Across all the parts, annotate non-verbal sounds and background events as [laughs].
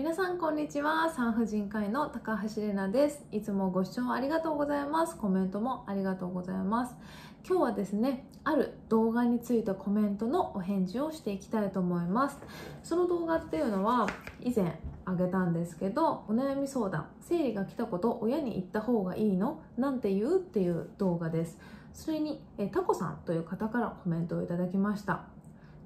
皆さんこんにちは。産婦人科医の高橋玲奈です。いつもご視聴ありがとうございます。コメントもありがとうございます。今日はですねある動画についてコメントのお返事をしていきたいと思います。その動画っていうのは以前あげたんですけどお悩み相談生理が来たこと親に言った方がいいの？なんて言う？っていう動画です。それにえタコさんという方からコメントをいただきました。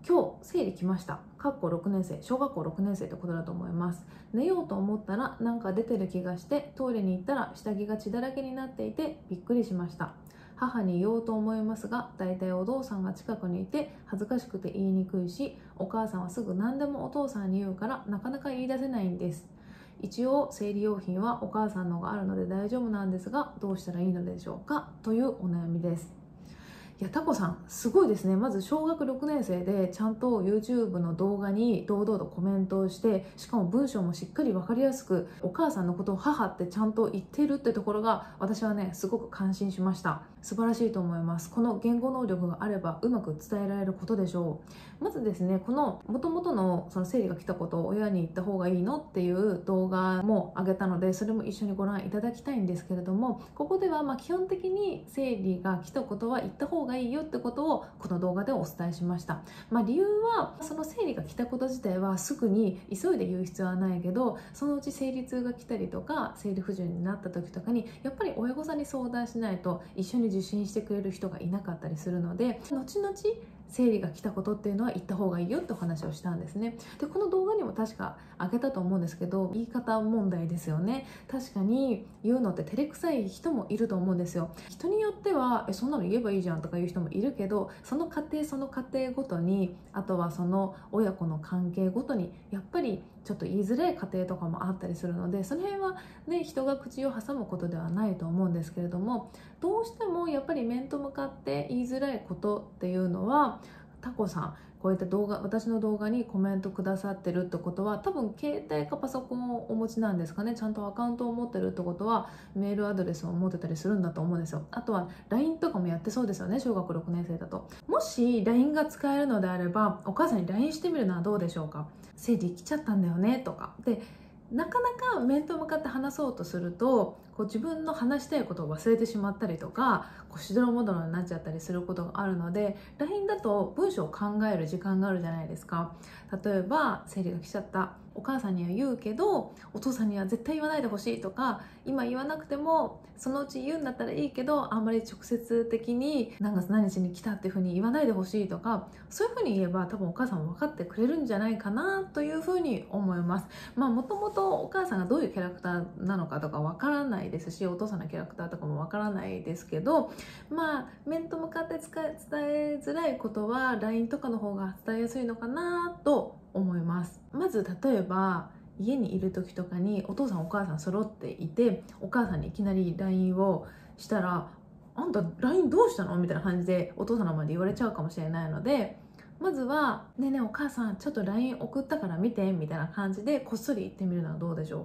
今日生理来ました。かっこ6年生。小学校6年生ってことだと思います。寝ようと思ったらなんか出てる気がしてトイレに行ったら下着が血だらけになっていてびっくりしました。母に言おうと思いますが大体お父さんが近くにいて恥ずかしくて言いにくいしお母さんはすぐ何でもお父さんに言うからなかなか言い出せないんです。一応生理用品はお母さんのがあるので大丈夫なんですがどうしたらいいのでしょうか？というお悩みです。いやタコさんすごいですね。まず小学6年生でちゃんと YouTube の動画に堂々とコメントをしてしかも文章もしっかり分かりやすくお母さんのことを母ってちゃんと言ってるってところが私はねすごく感心しました。素晴らしいと思います。この言語能力があればうまく伝えられることでしょう。まずですねこの元々のその生理が来たことを親に言った方がいいのっていう動画も上げたのでそれも一緒にご覧いただきたいんですけれどもここではま基本的に生理が来たことは言った方がいいよってことをこの動画でお伝えしました、まあ、理由はその生理が来たこと自体はすぐに急いで言う必要はないけどそのうち生理痛が来たりとか生理不順になった時とかにやっぱり親御さんに相談しないと一緒に受診してくれる人がいなかったりするので後々生理が来たことっていうのは言った方がいいよってお話をしたんですね。でこの動画にも確かあげたと思うんですけど言い方問題ですよね。確かに言うのって照れくさい人もいると思うんですよ。人によってはえそんなの言えばいいじゃんとかいう人もいるけどその家庭その家庭ごとにあとはその親子の関係ごとにやっぱりちょっと言いづらい家庭とかもあったりするのでその辺はね人が口を挟むことではないと思うんですけれどもどうしてもやっぱり面と向かって言いづらいことっていうのはタコさんこういった動画私の動画にコメントくださってるってことは多分携帯かパソコンをお持ちなんですかねちゃんとアカウントを持ってるってことはメールアドレスを持ってたりするんだと思うんですよ。あとは LINE とかもやってそうですよね小学6年生だと。もし LINE が使えるのであればお母さんに LINE してみるのはどうでしょうか？生理来ちゃったんだよねとか。でなかなか面と向かって話そうとするとこう自分の話したいことを忘れてしまったりとかこうしどろもどろになっちゃったりすることがあるので LINE だと文章を考える時間があるじゃないですか。例えば生理が来ちゃった。お母さんには言うけどお父さんには絶対言わないでほしいとか今言わなくてもそのうち言うんだったらいいけどあんまり直接的に何月何日に来たっていうふうに言わないでほしいとかそういうふうに言えば多分お母さんも分かってくれるんじゃないかなというふうに思います。まあもともとお母さんがどういうキャラクターなのかとか分からないですしお父さんのキャラクターとかも分からないですけどまあ面と向かって伝えづらいことは LINE とかの方が伝えやすいのかなと思いますまず例えば家にいる時とかにお父さんお母さん揃っていてお母さんにいきなり LINE をしたら「あんた LINE どうしたの?」みたいな感じでお父さんの前で言われちゃうかもしれないのでまずは「ねえねえお母さんちょっと LINE 送ったから見て」みたいな感じでこっそり言ってみるのはどうでしょう？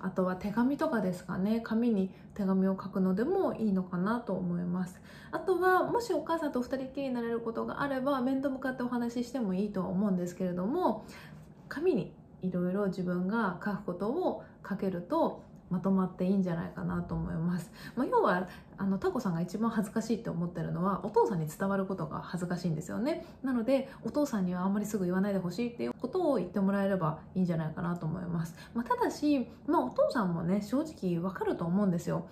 あとは手紙とかですかね。紙に手紙を書くのでもいいのかなと思います。あとはもしお母さんと2人きりになれることがあれば面と向かってお話ししてもいいとは思うんですけれども紙にいろいろ自分が書くことを書けるとまとまっていいんじゃないかなと思います、まあ、要はあのタコさんが一番恥ずかしいって思ってるのはお父さんに伝わることが恥ずかしいんですよね。なのでお父さんにはあんまりすぐ言わないでほしいっていうことを言ってもらえればいいんじゃないかなと思います、まあ、ただし、まあ、お父さんもね正直わかると思うんですよ。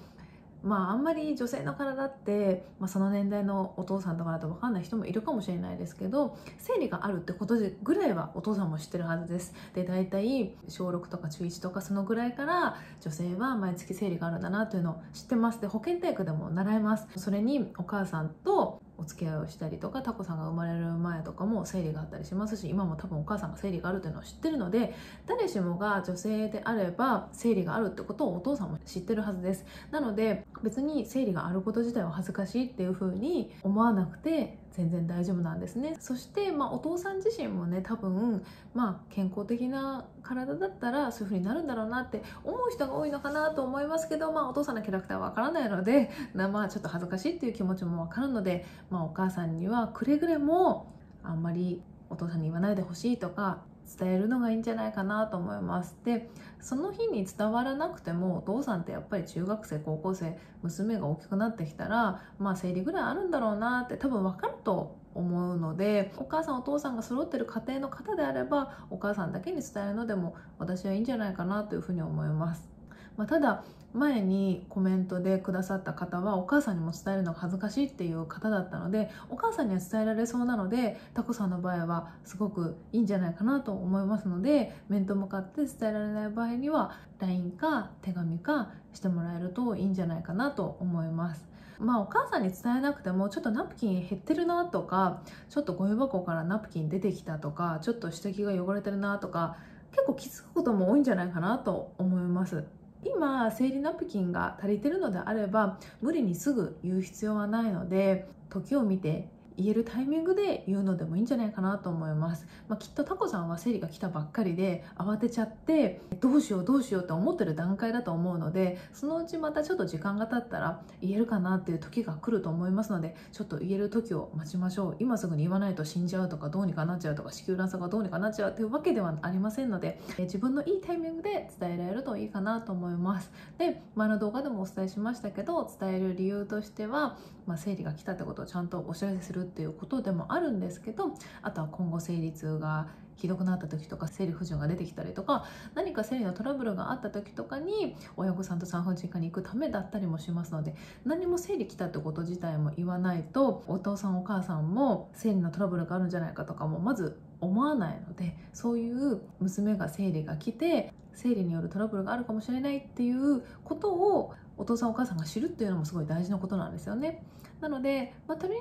まああんまり女性の体って、まあ、その年代のお父さんとかだと分かんない人もいるかもしれないですけど生理があるってことぐらいはお父さんも知ってるはずです。で大体小6とか中1とかそのぐらいから女性は毎月生理があるんだなというのを知ってます。で保健体育でも習います。それにお母さんとお付き合いをしたりとかタコさんが生まれる前とかも生理があったりしますし今も多分お母さんが生理があるというのを知ってるので誰しもが女性であれば生理があるってことをお父さんも知ってるはずです。なので別に生理があること自体は恥ずかしいっていうふうに思わなくて全然大丈夫なんですね。そして、まあ、お父さん自身もね多分、まあ、健康的な体だったらそういう風になるんだろうなって思う人が多いのかなと思いますけど、まあ、お父さんのキャラクターはわからないので [laughs] まあちょっと恥ずかしいっていう気持ちもわかるので、まあ、お母さんにはくれぐれもあんまりお父さんに言わないでほしいとか伝えるのがいいんじゃないかなと思いますでその日に伝わらなくてもお父さんってやっぱり中学生高校生娘が大きくなってきたらまあ生理ぐらいあるんだろうなって多分分かると思うのでお母さんお父さんが揃ってる家庭の方であればお母さんだけに伝えるのでも私はいいんじゃないかなというふうに思います。まあ、ただ前にコメントでくださった方はお母さんにも伝えるのが恥ずかしいっていう方だったのでお母さんには伝えられそうなのでタコさんの場合はすごくいいんじゃないかなと思いますので面と向かって伝えられない場合には LINE か手紙かしてもらえるといいんじゃないかなと思います。まあお母さんに伝えなくてもちょっとナプキン減ってるなとかちょっとゴミ箱からナプキン出てきたとかちょっと下着が汚れてるなとか結構気づくことも多いんじゃないかなと思います今生理ナプキンが足りてるのであれば無理にすぐ言う必要はないので時を見て言えるタイミングで言うのでもいいんじゃないかなと思います、まあ、きっとタコさんは生理が来たばっかりで慌てちゃってどうしようどうしようって思ってる段階だと思うのでそのうちまたちょっと時間が経ったら言えるかなっていう時が来ると思いますのでちょっと言える時を待ちましょう。今すぐに言わないと死んじゃうとかどうにかなっちゃうとか子宮卵巣がどうにかなっちゃうっていうわけではありませんので自分のいいタイミングで伝えられるといいかなと思います。で前の動画でもお伝えしましたけど伝える理由としては、まあ、生理が来たってことをちゃんとお知らせするっていうことでもあるんですけどあとは今後生理痛がひどくなった時とか生理不順が出てきたりとか何か生理のトラブルがあった時とかに親御さんと産婦人科に行くためだったりもしますので何も生理来たってこと自体も言わないとお父さんお母さんも生理のトラブルがあるんじゃないかとかもまず思わないのでそういう娘が生理が来て生理によるトラブルがあるかもしれないっていうことをお父さんお母さんが知るっていうのもすごい大事なことなんですよね。なので、まあ、とりあ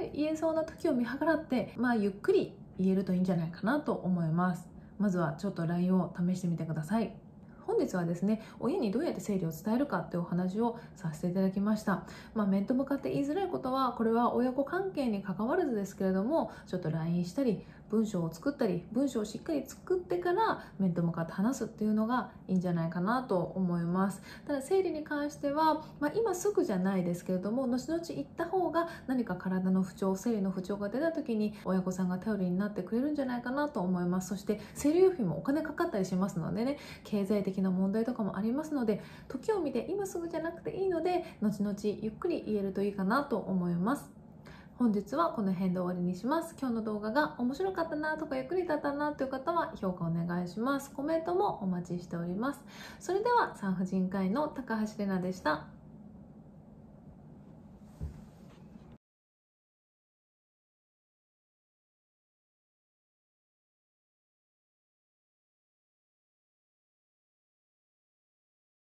えず言えそうな時を見計らって、まあ、ゆっくり言えるといいんじゃないかなと思います。まずはちょっと LINE を試してみてください。本日はですね親にどうやって生理を伝えるかっていうお話をさせていただきました、まあ、面と向かって言いづらいことはこれは親子関係に関わらずですけれどもちょっと LINE したり文章を作ったり文章をしっかり作ってから面と向かって話すっていうのがいいんじゃないかなと思います。ただ生理に関しては、まあ、今すぐじゃないですけれども後々行った方が何か体の不調生理の不調が出た時に親御さんが頼りになってくれるんじゃないかなと思います。そして生理用品もお金かかったりしますのでね経済的な問題とかもありますので時を見て今すぐじゃなくていいので後々ゆっくり言えるといいかなと思います。本日はこの辺で終わりにします。今日の動画が面白かったなとか役に立ったなという方は評価お願いします。コメントもお待ちしております。それでは産婦人科医の高橋玲奈でした。